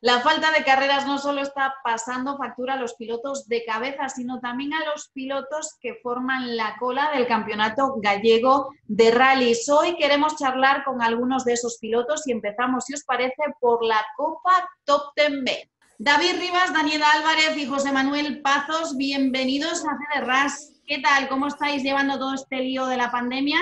La falta de carreras no solo está pasando factura a los pilotos de cabeza, sino también a los pilotos que forman la cola del campeonato gallego de rallies. Hoy queremos charlar con algunos de esos pilotos y empezamos, si os parece, por la Copa Top Ten B. David Rivas, Daniela Álvarez y José Manuel Pazos, bienvenidos a CDRAS. ¿Qué tal? ¿Cómo estáis llevando todo este lío de la pandemia?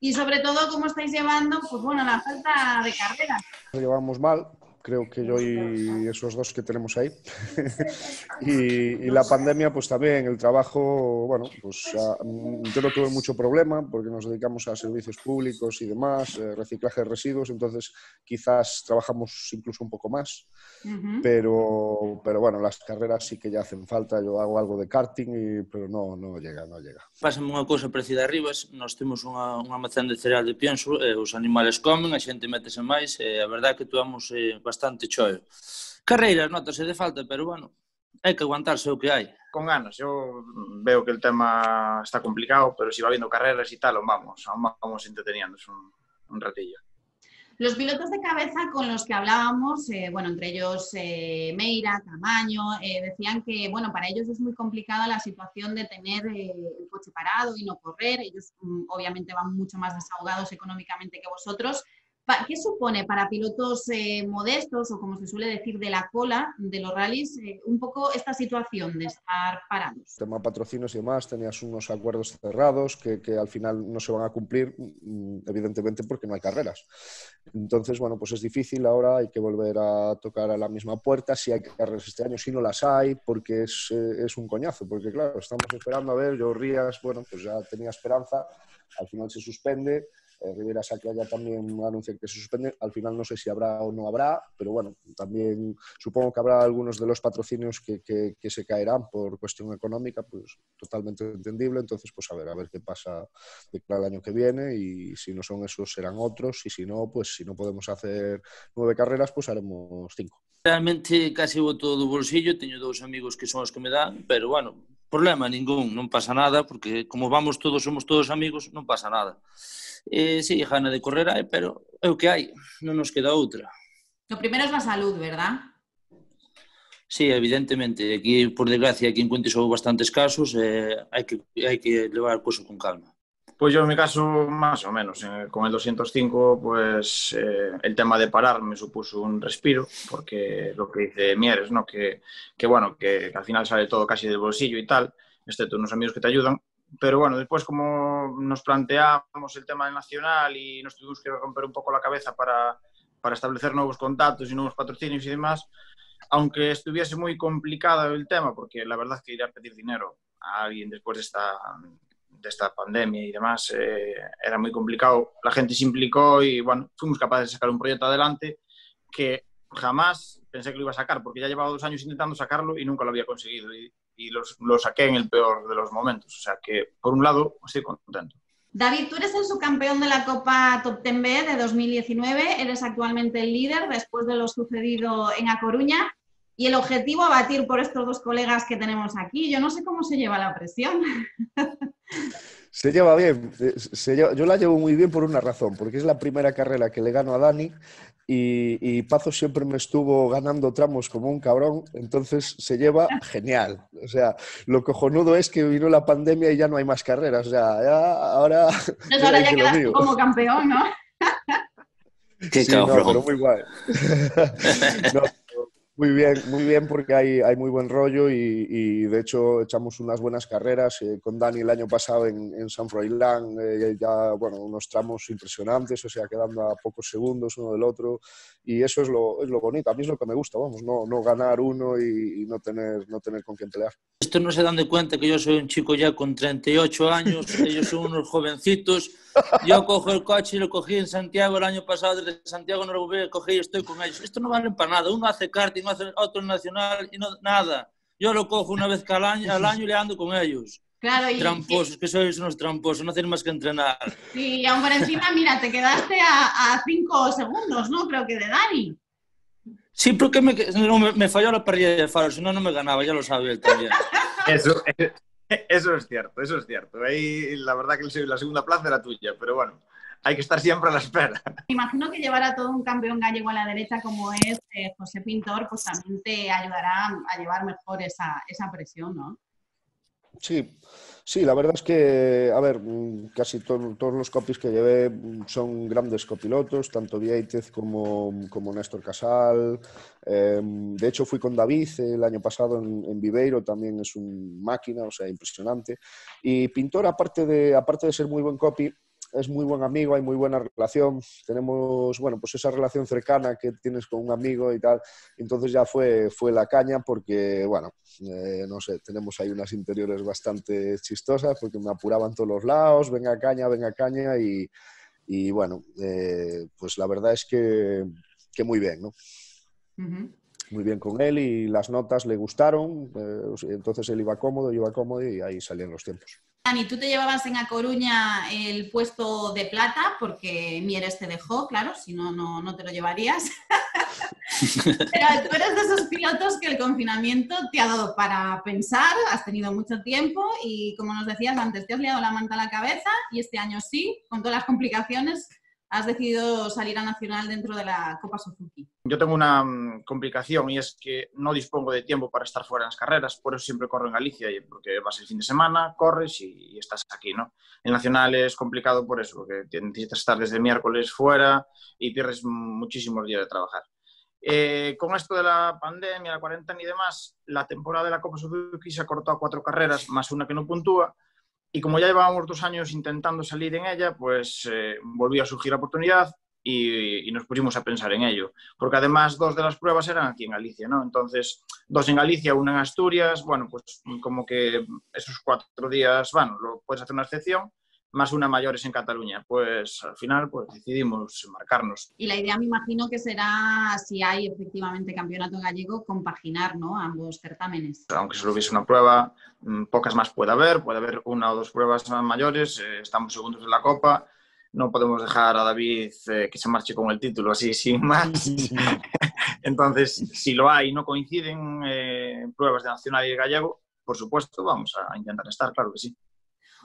Y sobre todo, ¿cómo estáis llevando, pues bueno, la falta de carreras? Lo llevamos mal, creo que yo y esos dos que tenemos ahí. y, la pandemia, pues también el trabajo, bueno, pues yo no tuve mucho problema porque nos dedicamos a servicios públicos y demás, eh, reciclaje de residuos, entonces quizás trabajamos incluso un poco más. pero, pero bueno, las carreras sí que ya hacen falta. Yo hago algo de karting, y, pero no, no llega, no llega. Pásame unha cousa parecida a Rivas, nós temos unha, unha almacén de cereal de pienso, e os animales comen, a xente metese máis, e a verdade é que tuamos eh, bastante choio. Carreiras, notase de falta, pero bueno, hai que aguantarse o que hai. Con ganas, eu veo que el tema está complicado, pero si va viendo carreras y tal, vamos, vamos entreteniéndonos un, un ratillo. Los pilotos de cabeza con los que hablábamos, eh, bueno, entre ellos eh, Meira, Tamaño, eh, decían que, bueno, para ellos es muy complicada la situación de tener eh, el coche parado y no correr. Ellos mm, obviamente van mucho más desahogados económicamente que vosotros. ¿Qué supone para pilotos eh, modestos o como se suele decir de la cola de los rallies eh, un poco esta situación de estar parados? Tema patrocinios y demás, tenías unos acuerdos cerrados que, que, al final no se van a cumplir, mm, evidentemente porque no hay carreras. Entonces, bueno, pues es difícil ahora, hay que volver a tocar a la misma puerta, si hay carreras este año, si no las hay, porque es, eh, es un coñazo, porque claro, estamos esperando a ver, yo Rías, bueno, pues ya tenía esperanza, al final se suspende eh, Rivera Sacra ya también anuncia que se suspende. Al final no sé si habrá o no habrá, pero bueno, también supongo que habrá algunos de los patrocinios que, que, que, se caerán por cuestión económica, pues totalmente entendible. Entonces, pues a ver, a ver qué pasa de el año que viene y si no son esos serán otros y si no, pues si no podemos hacer nueve carreras, pues haremos cinco. Realmente casi vou todo do bolsillo, teño dous amigos que son os que me dan, pero bueno, problema ningún, non pasa nada, porque como vamos todos, somos todos amigos, non pasa nada. Eh, sí, gana de correr hai, pero é o que hai, non nos queda outra. Lo primeiro é a salud, verdad? Sí, evidentemente. Aquí, por desgracia, aquí en encuentro houve bastantes casos, eh, hai, que, hai que levar o coso con calma. Pues yo en mi caso, más o menos. Eh, con el 205, pues eh, el tema de parar me supuso un respiro, porque lo que dice Mieres, ¿no? Que, que bueno, que, al final sale todo casi del bolsillo y tal, excepto unos amigos que te ayudan, pero bueno, después como nos planteamos el tema nacional y nos tuvimos que romper un poco la cabeza para, para establecer nuevos contactos y nuevos patrocinios y demás, aunque estuviese muy complicado el tema, porque la verdad es que ir a pedir dinero a alguien después de esta, esta pandemia y demás eh, era muy complicado, la gente se implicó y bueno, fuimos capaces de sacar un proyecto adelante que jamás pensé que lo iba a sacar, porque ya llevaba dos años intentando sacarlo y nunca lo había conseguido. Y y lo saqué en el peor de los momentos. O sea que, por un lado, estoy contento. David, tú eres el subcampeón de la Copa Top Ten B de 2019, eres actualmente el líder después de lo sucedido en A Coruña y el objetivo a batir por estos dos colegas que tenemos aquí. Yo no sé cómo se lleva la presión. Se lleva bien, se lleva, yo la llevo muy bien por una razón, porque es la primera carrera que le gano a Dani y, y, Pazo siempre me estuvo ganando tramos como un cabrón, entonces se lleva genial. O sea, lo cojonudo es que vino la pandemia y ya no hay más carreras. O sea, ya, ahora. Pues ahora ya quedas como campeón, ¿no? Qué sí, cabrón. No, pero muy guay. no, muy bien, muy bien porque hay, hay muy buen rollo y, y, de hecho echamos unas buenas carreras eh, con Dani el año pasado en, en San Froilán, eh, ya bueno, unos tramos impresionantes, o sea, quedando a pocos segundos uno del otro y eso es lo, es lo bonito, a mí es lo que me gusta, vamos, no, no ganar uno y, y, no, tener, no tener con quién pelear. Esto no se dan de cuenta que yo soy un chico ya con 38 años, ellos son unos jovencitos Yo cojo el coche y lo cogí en Santiago el año pasado, desde Santiago no lo volví a coger y estoy con ellos. Esto no vale para nada. Uno hace karting, otro nacional y no nada. Yo lo cojo una vez cada año, al año y le ando con ellos. Claro, y, tramposos, que sois unos tramposos, no hacen más que entrenar. Sí, y aún por encima, mira, te quedaste a, a cinco segundos, ¿no? Creo que de Dani. Sí, porque me, no, me, me falló la parrilla de faro, si no, no me ganaba, ya lo sabe él también. Eso, Eso es cierto, eso es cierto. Ahí la verdad que la segunda plaza era tuya, pero bueno, hay que estar siempre a la espera. Me imagino que llevar a todo un campeón gallego a la derecha como es eh, José Pintor, pues también te ayudará a llevar mejor esa, esa presión, ¿no? Sí, sí, la verdad es que, a ver, casi todos los copies que llevé son grandes copilotos, tanto Vieitez como, como Néstor Casal. Em, de hecho, fui con David el año pasado en, en, Viveiro, también es un máquina, o sea, impresionante. Y Pintor, aparte de, aparte de ser muy buen copy, es muy buen amigo, hay muy buena relación, tenemos, bueno, pues esa relación cercana que tienes con un amigo y tal, entonces ya fue, fue la caña porque, bueno, eh, no sé, tenemos ahí unas interiores bastante chistosas porque me apuraban todos los lados, venga caña, venga caña y, y bueno, eh, pues la verdad es que, que muy bien, ¿no? Muy bien con él y las notas le gustaron, eh, entonces él iba cómodo, iba cómodo y ahí salían los tiempos. Dani, tú te llevabas en A Coruña el puesto de plata porque Mieres te dejó, claro, si no, no, te lo llevarías. Pero tú eres de esos pilotos que el confinamiento te ha dado para pensar, has tenido mucho tiempo y como nos decías antes, te has liado la manta a la cabeza y este año sí, con todas las complicaciones, has decidido salir a Nacional dentro de la Copa Suzuki? Yo tengo una mm, complicación y es que no dispongo de tiempo para estar fuera en las carreras, por eso siempre corro en Galicia, porque vas el fin de semana, corres y, estás aquí, ¿no? En Nacional es complicado por eso, porque necesitas estar desde miércoles fuera y pierdes muchísimos días de trabajar. Eh, con esto de la pandemia, la cuarentena y demás, la temporada de la Copa Suzuki se ha cortado a cuatro carreras, más una que no puntúa, y como ya llevábamos dos años intentando salir en ella, pues eh, volvió a surgir la oportunidad y, nos pusimos a pensar en ello. Porque además dos de las pruebas eran aquí en Galicia, ¿no? Entonces, dos en Galicia, una en Asturias, bueno, pues como que esos cuatro días, bueno, lo puedes hacer una excepción, más una mayores en Cataluña. Pues al final pues decidimos marcarnos. Y la idea me imagino que será, si hay efectivamente campeonato gallego, compaginar ¿no? ambos certámenes. Aunque solo hubiese una prueba, mm, pocas más puede haber, puede haber una o dos pruebas mayores, eh, estamos segundos en la Copa, no podemos dejar a David eh, que se marche con el título así sin más. Entonces, si lo hay y no coinciden eh, pruebas de nacional y gallego, por supuesto, vamos a intentar estar, claro que sí.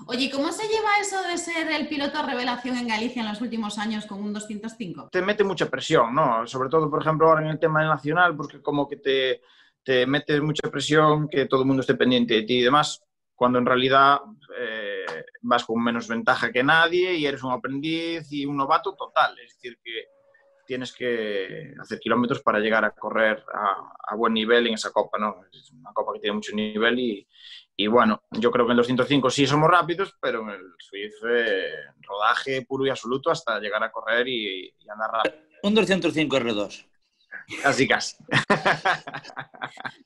Oye, ¿cómo se lleva eso de ser el piloto revelación en Galicia en los últimos años con un 205? Te mete mucha presión, ¿no? Sobre todo, por ejemplo, ahora en el tema nacional, porque como que te, te mete mucha presión, que todo el mundo esté pendiente de ti y demás, cuando en realidad eh, vas con menos ventaja que nadie y eres un aprendiz y un novato total. Es decir, que tienes que hacer kilómetros para llegar a correr a, a, buen nivel en esa copa, ¿no? Es una copa que tiene mucho nivel y, y bueno, yo creo que en el 205 sí somos rápidos, pero en el Swift eh, rodaje puro y absoluto hasta llegar a correr y, y andar rápido. Un 205 R2. Casi, casi.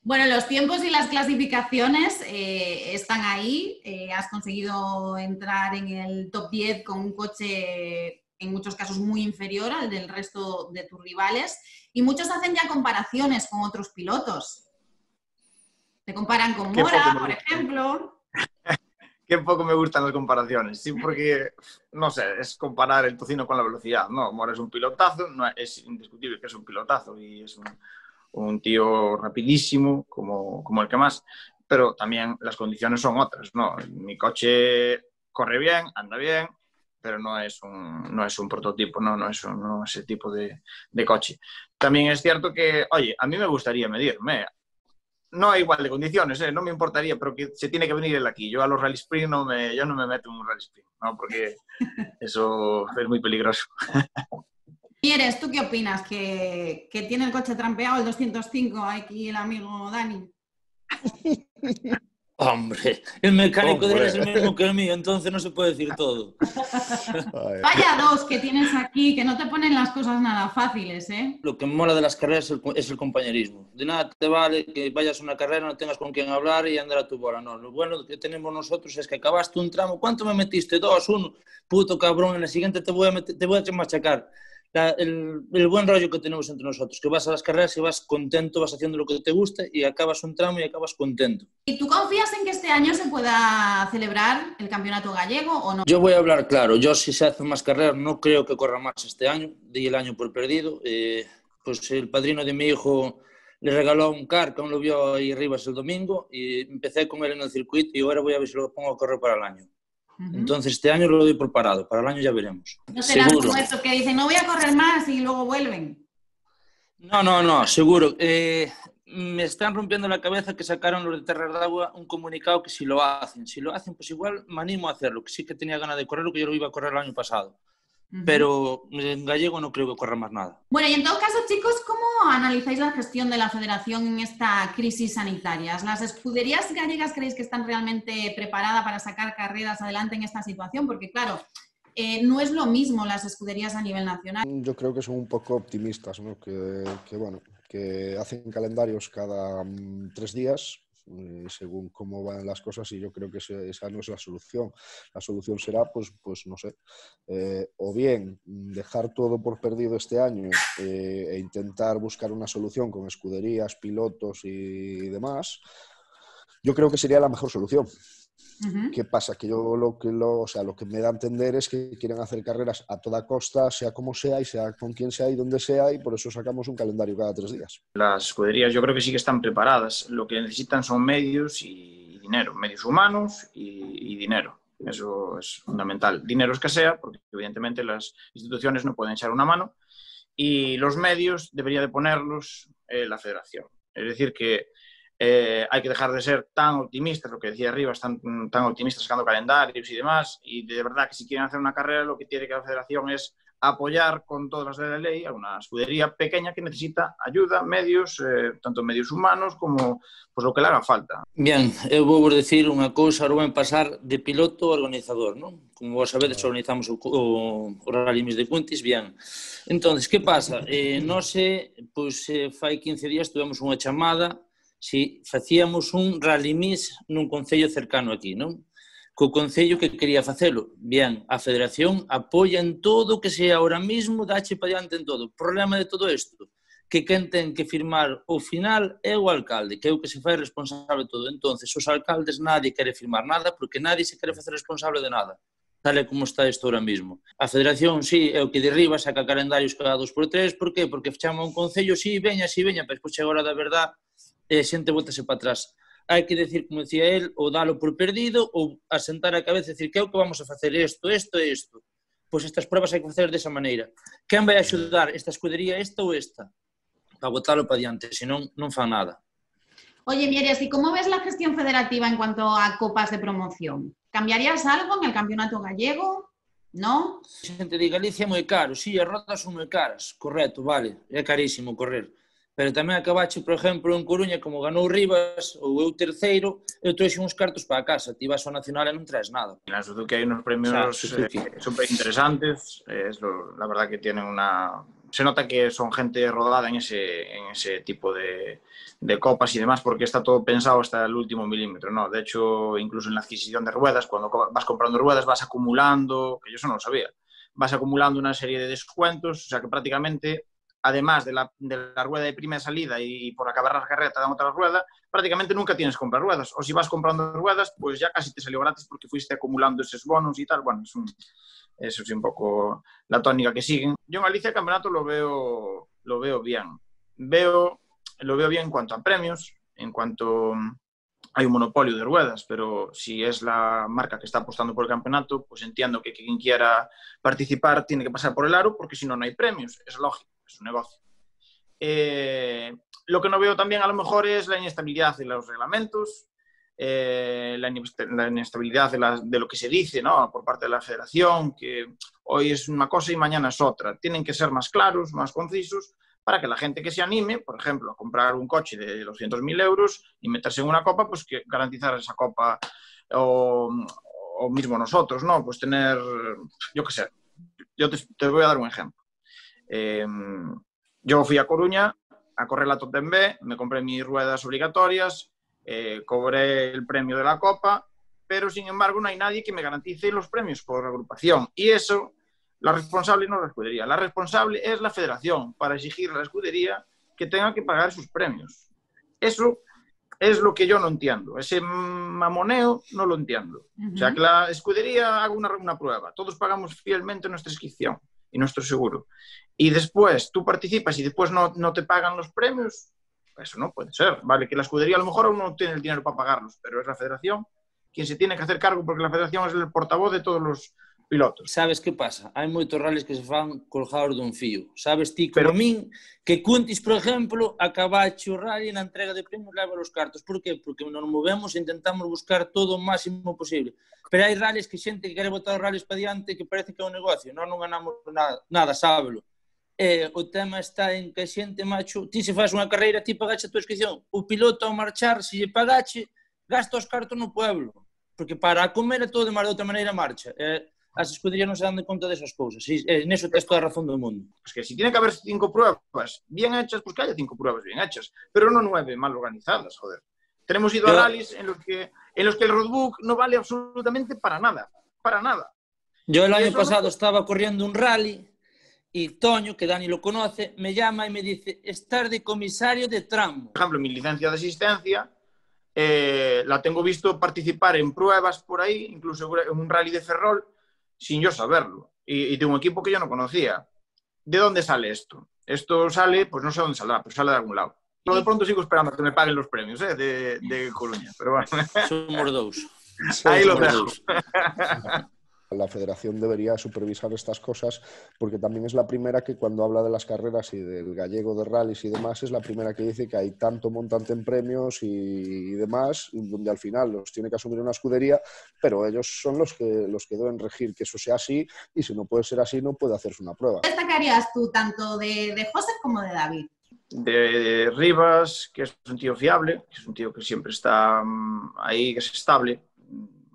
Bueno, los tiempos y las clasificaciones eh, están ahí. Eh, has conseguido entrar en el top 10 con un coche en muchos casos muy inferior al del resto de tus rivales. Y muchos hacen ya comparaciones con otros pilotos. Te comparan con Mora, por ejemplo. Qué poco me gustan las comparaciones, sí, porque, no sé, es comparar el tocino con la velocidad. No, Mora es un pilotazo, no, es indiscutible que es un pilotazo y es un, un tío rapidísimo, como, como el que más, pero también las condiciones son otras, ¿no? Mi coche corre bien, anda bien, pero no es un, no es un prototipo, no, no, es, un, no ese tipo de, de, coche. También es cierto que, oye, a mí me gustaría medirme no hay igual de condiciones, ¿eh? no me importaría, pero que se tiene que venir él aquí. Yo a los rally sprint no me, yo no me meto en un rally sprint, ¿no? porque eso es muy peligroso. Mieres, ¿tú qué opinas? ¿Que, ¿Que, tiene el coche trampeado el 205 aquí el amigo Dani? Hombre, el mecánico Hombre. de él es el mismo que el mío, entonces no se puede decir todo. Vaya dos que tienes aquí, que no te ponen las cosas nada fáciles, ¿eh? Lo que mola de las carreras es el, es el compañerismo. De nada te vale que vayas a una carrera, no tengas con quién hablar y andar a tu bola. No, lo bueno que tenemos nosotros es que acabaste un tramo. ¿Cuánto me metiste? Dos, uno. Puto cabrón, en el siguiente te voy a, meter, te voy a machacar la, el, el, buen rollo que tenemos entre nosotros, que vas a las carreras y vas contento, vas haciendo lo que te gusta y acabas un tramo y acabas contento. ¿Y tú confías en que este año se pueda celebrar el campeonato gallego o no? Yo voy a hablar claro, yo si se hacen más carreras no creo que corra más este año, di el año por perdido. Eh, pues el padrino de mi hijo le regaló un car que aún lo vio ahí arriba el domingo y empecé con él en el circuito y ahora voy a ver si lo pongo a correr para el año. Entonces este año lo doy por parado, para el año ya veremos. No será como esto que dicen, no voy a correr más y luego vuelven. No, no, no, seguro. Eh, me están rompiendo la cabeza que sacaron los de Terra de Agua un comunicado que si lo hacen, si lo hacen, pues igual me animo a hacerlo, que sí que tenía ganas de correr, lo que yo lo iba a correr el año pasado. Pero en gallego no creo que corra más nada. Bueno, y en todo caso, chicos, ¿cómo analizáis la gestión de la federación en esta crisis sanitaria? ¿Las escuderías gallegas creéis que están realmente preparadas para sacar carreras adelante en esta situación? Porque, claro, eh, no es lo mismo las escuderías a nivel nacional. Yo creo que son un poco optimistas, ¿no? que, que bueno, que hacen calendarios cada mm, tres días eh, según cómo van las cosas y yo creo que esa no es la solución. La solución será, pues, pues no sé, eh, o bien dejar todo por perdido este año eh, e intentar buscar una solución con escuderías, pilotos y demás. Yo creo que sería la mejor solución. ¿Qué pasa? Que yo lo que, lo, o sea, lo que me da a entender es que quieren hacer carreras a toda costa, sea como sea y sea con quien sea y donde sea, y por eso sacamos un calendario cada tres días. Las escuderías yo creo que sí que están preparadas. Lo que necesitan son medios y dinero, medios humanos y, dinero. Eso es fundamental. Dinero escasea, porque evidentemente las instituciones no pueden echar una mano, y los medios debería de ponerlos eh, la federación. Es decir, que Eh, hay que dejar de ser tan optimistas, lo que decía arriba, están mm, tan optimistas sacando calendarios y demás. Y de verdad que si quieren hacer una carrera, lo que tiene que la federación es apoyar con todas las de la ley a una escudería pequeña que necesita ayuda, medios, eh, tanto medios humanos como pues, lo que le haga falta. Bien, eu vou vos decir unha cousa, Rubén, pasar de piloto a organizador, non? Como vos sabedes, organizamos o, o, o Rally Mis de Cuntis, bien. Entón, que pasa? Eh, non sei, pois, eh, fai 15 días tuvemos unha chamada si facíamos un rally mix nun concello cercano aquí, non? Co concello que quería facelo. Bien, a federación apoia en todo que sea ahora mismo, dache para diante en todo. O Problema de todo isto, que quen ten que firmar o final é o alcalde, que é o que se fai responsable de todo. Entonces, os alcaldes nadie quere firmar nada porque nadie se quere facer responsable de nada tal e como está isto ahora mismo. A federación, sí, é o que derriba, saca calendarios cada dos por tres, por qué? Porque chama un concello, sí, veña, sí, veña, pero pois chega hora da verdade e xente voltase para atrás. Hai que decir, como decía el, ou dalo por perdido ou asentar a cabeza e decir que é o que vamos a facer isto, isto e isto. Pois estas pruebas hai que facer desa maneira. Quen vai axudar esta escudería, esta ou esta? Para botalo para diante, senón non fan nada. Oye, Mieres, ¿y cómo ves la gestión federativa en cuanto a copas de promoción? ¿Cambiarías algo en el campeonato gallego? ¿No? Xente de Galicia é moi caro, sí, as rodas son moi caras, correcto, vale, é carísimo correr. Pero tamén acabache, por exemplo, en Coruña, como ganou Rivas, ou eu terceiro, eu trouxe uns cartos para casa, ti vas ao Nacional e non traes nada. Penso que hai unos premios o sea, eh, super interesantes, eh, lo, la verdad que tienen una... Se nota que son gente rodada en ese, en ese tipo de, de copas y demás, porque está todo pensado hasta el último milímetro, ¿no? De hecho, incluso en la adquisición de ruedas, cuando vas comprando ruedas vas acumulando, que yo eso no lo sabía, vas acumulando una serie de descuentos, o sea que prácticamente además de la, de la, rueda de primera salida y por acabar la carrera te dan otra rueda, prácticamente nunca tienes que comprar ruedas. O si vas comprando ruedas, pues ya casi te salió gratis porque fuiste acumulando esos bonos y tal. Bueno, eso es un poco la tónica que siguen. Yo en Galicia el campeonato lo veo, lo veo bien. Veo, lo veo bien en cuanto a premios, en cuanto hay un monopolio de ruedas, pero si es la marca que está apostando por el campeonato, pues entiendo que quien quiera participar tiene que pasar por el aro porque si no, no hay premios. Es lógico es un negocio. Eh, lo que no veo también a lo mejor es la inestabilidad de los reglamentos, eh, la, inestabilidad de, lo que se dice ¿no? por parte de la federación, que hoy es una cosa y mañana es otra. Tienen que ser más claros, más concisos, para que la gente que se anime, por ejemplo, a comprar un coche de 200.000 euros y meterse en una copa, pues que garantizar esa copa o, mismo nosotros, ¿no? Pues tener, yo qué sé, yo te voy a dar un ejemplo. Eh, yo fui a Coruña a correr la Totem B, me compré mis ruedas obligatorias, eh, cobré el premio de la Copa, pero sin embargo no hay nadie que me garantice los premios por agrupación. Y eso, la responsable no es la escudería, la responsable es la federación para exigir a la escudería que tenga que pagar sus premios. Eso es lo que yo no entiendo. Ese mamoneo no lo entiendo. Uh -huh. O sea, que la escudería haga una, una prueba. Todos pagamos fielmente nuestra inscripción y nuestro seguro. Y después tú participas y después no, no te pagan los premios, eso no puede ser. Vale, que la escudería a lo mejor aún no tiene el dinero para pagarlos, pero es la federación quien se tiene que hacer cargo porque la federación es el portavoz de todos los pilotos. Sabes que pasa? Hai moitos rallies que se fan colgados dun fío. Sabes ti, como Pero... min, que Cuntis, por exemplo, acabache o rally na entrega de premios leva os cartos. Por que? Porque nos movemos e intentamos buscar todo o máximo posible. Pero hai rallies que xente que quere botar os rallies para diante que parece que é un negocio. Nós non ganamos nada, nada sábelo. Eh, o tema está en que xente, macho, ti se faz unha carreira, ti pagache a tua inscripción. O piloto ao marchar, se lle pagache, gasta os cartos no pueblo. Porque para comer é todo de, mar, de outra maneira marcha. Eh, as escuderías non se dan de conta desas cousas. E, eh, neso tes toda a razón do mundo. Pues que si tiene que haber cinco pruebas bien hechas, pues que haya cinco pruebas bien hechas, pero no nueve mal organizadas, joder. Tenemos ido pero... a rallies en los que en los que el roadbook no vale absolutamente para nada, para nada. Yo el año pasado no... estaba corriendo un rally y Toño, que Dani lo conoce, me llama y me dice, estar de comisario de tramo. Por ejemplo, mi licencia de asistencia eh, la tengo visto participar en pruebas por ahí, incluso en un rally de Ferrol, sin yo saberlo. Y, y, de un equipo que yo no conocía. ¿De dónde sale esto? Esto sale, pues no sé dónde saldrá, pero sale de algún lado. Pero de pronto sigo esperando que me paguen los premios ¿eh? de, de Coruña. Pero bueno. Somos dos. Ahí lo dejo. la federación debería supervisar estas cosas porque también es la primera que cuando habla de las carreras y del gallego de rallies y demás es la primera que dice que hay tanto montante en premios y, demás donde al final los tiene que asumir una escudería pero ellos son los que los que deben regir que eso sea así y si no puede ser así no puede hacerse una prueba. ¿Qué destacarías tú tanto de, de José como de David? De Rivas, que es un tío fiable, que es un tío que siempre está mm, ahí, que es estable,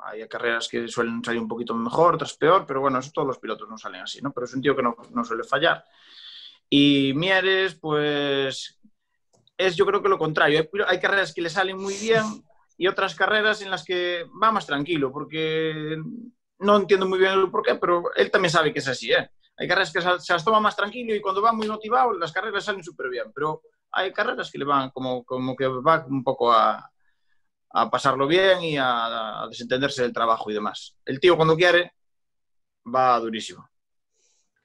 hay carreras que suelen salir un poquito mejor, otras peor, pero bueno, eso todos los pilotos no salen así, ¿no? Pero es un tío que no, no suele fallar. Y Mieres, pues es yo creo que lo contrario. Hay, hay, carreras que le salen muy bien y otras carreras en las que va más tranquilo, porque no entiendo muy bien el por qué, pero él también sabe que es así, ¿eh? Hay carreras que se las toma más tranquilo y cuando va muy motivado las carreras salen súper bien, pero hay carreras que le van como, como que va un poco a, a pasarlo bien y a, desentenderse del trabajo y demás. El tío cuando quiere va durísimo.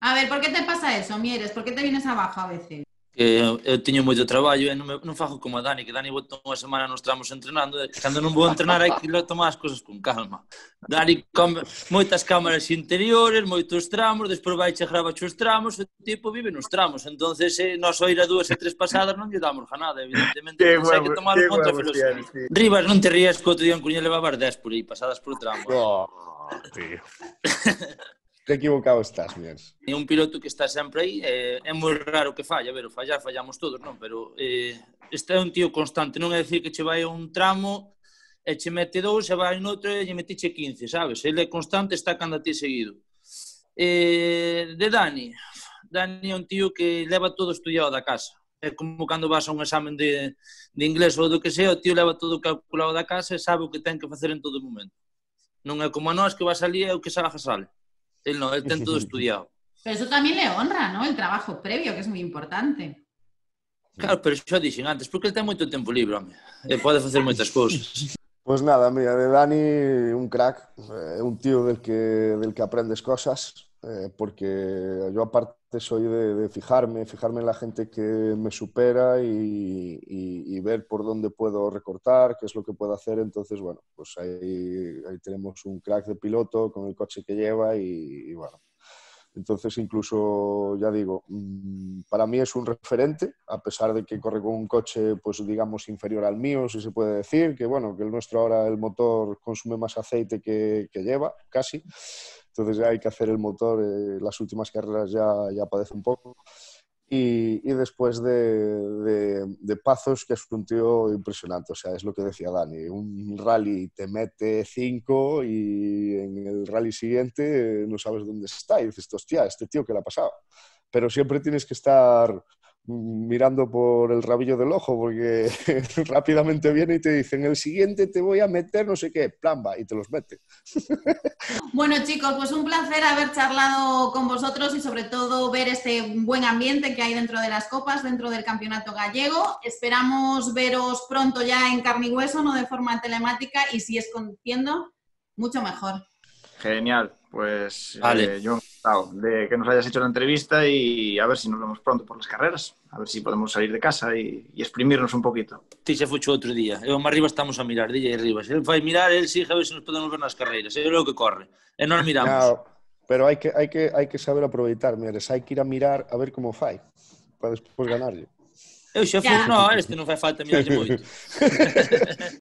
A ver, ¿por qué te pasa eso, Mieres? ¿Por qué te vienes abajo a veces? que eu teño moito traballo e non, me, non fago como a Dani, que Dani botou unha semana nos tramos entrenando, e cando non vou entrenar hai que tomar as cousas con calma. Dani come moitas cámaras interiores, moitos tramos, despois vai che grava os tramos, o tipo vive nos tramos, entonces eh, nós oír a dúas e tres pasadas non lle damos nada, evidentemente, que hai que tomar un contra filosofía. Sí. Rivas, non te rías que outro día en Coruña levabas 10 por aí, pasadas por tramo. Oh, tío. que equivocado estás, Mies. É un piloto que está sempre aí, é, eh, é moi raro que falla, pero fallar fallamos todos, non? Pero eh, este é un tío constante, non é dicir que che vai a un tramo e che mete dous, e vai un outro e lle metiche 15, sabes? Ele é constante, está cando a ti seguido. Eh, de Dani, Dani é un tío que leva todo estudiado da casa. É como cando vas a un examen de, de inglés ou do que sea, o tío leva todo calculado da casa e sabe o que ten que facer en todo momento. Non é como a nós que vas ali e o que sabe sale. Él no, él ten todo estudiado. Pero eso también le honra, ¿no? El trabajo previo, que es muy importante. Claro, pero xa dixen antes, porque el ten moito tempo libre, home. E eh, pode facer moitas cousas. Pois pues nada, mira, de Dani, un crack, é un tío del que, del que aprendes cosas, eh, porque yo aparte soy de, de, fijarme, fijarme en la gente que me supera y, y, y, ver por dónde puedo recortar, qué es lo que puedo hacer. Entonces, bueno, pues ahí, ahí tenemos un crack de piloto con el coche que lleva y, y bueno. Entonces, incluso, ya digo, mm, para mí es un referente, a pesar de que corre con un coche, pues digamos, inferior al mío, si se puede decir, que bueno, que el nuestro ahora el motor consume más aceite que, que lleva, casi entonces ya hay que hacer el motor, eh, las últimas carreras ya, ya padece un poco. Y, y después de, de, de, Pazos, que es un tío impresionante, o sea, es lo que decía Dani, un rally te mete cinco y en el rally siguiente no sabes dónde está y dices, hostia, este tío que le ha pasado. Pero siempre tienes que estar mirando por el rabillo del ojo, porque rápidamente viene y te dicen, el siguiente te voy a meter no sé qué, plamba, y te los mete. Bueno chicos, pues un placer haber charlado con vosotros y sobre todo ver este buen ambiente que hay dentro de las copas, dentro del campeonato gallego. Esperamos veros pronto ya en carne y hueso, no de forma telemática, y si es contiendo, mucho mejor. Genial. Pues vale. eh, yo encantado de que nos hayas hecho la entrevista y a ver si nos vemos pronto por las carreras, a ver si podemos salir de casa y, y exprimirnos un poquito. Ti sí, se fucho outro día, eu más arriba estamos a mirar, DJ Rivas, el vai mirar, el sí, a ver se si nos podemos ver nas carreiras, é o que corre, eh, e nos miramos. Claro, pero hai que, hai que, hai que saber aproveitar, mires, hai que ir a mirar a ver como fai, para despois ganarlle. Eu xa fui, no, este non fai falta mirarlle moito.